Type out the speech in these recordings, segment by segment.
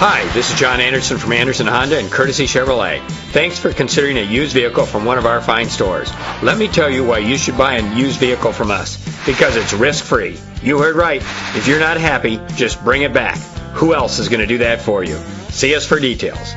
Hi, this is John Anderson from Anderson Honda and Courtesy Chevrolet. Thanks for considering a used vehicle from one of our fine stores. Let me tell you why you should buy a used vehicle from us. Because it's risk free. You heard right. If you're not happy, just bring it back. Who else is going to do that for you? See us for details.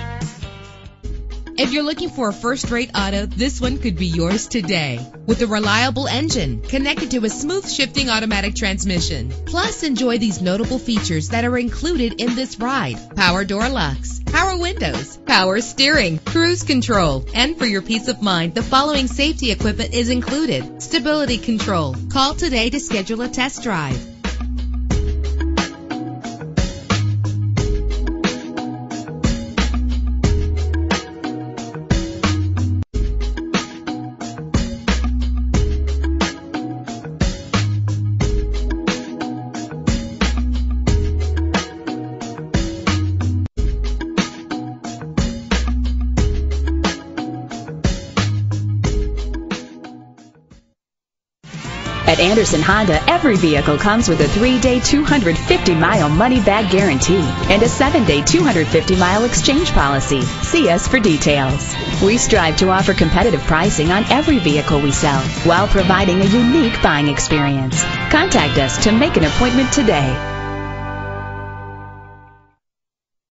If you're looking for a first-rate auto, this one could be yours today. With a reliable engine connected to a smooth shifting automatic transmission. Plus, enjoy these notable features that are included in this ride. Power door locks, power windows, power steering, cruise control. And for your peace of mind, the following safety equipment is included. Stability control. Call today to schedule a test drive. At Anderson Honda, every vehicle comes with a three-day, 250-mile money-back guarantee and a seven-day, 250-mile exchange policy. See us for details. We strive to offer competitive pricing on every vehicle we sell while providing a unique buying experience. Contact us to make an appointment today.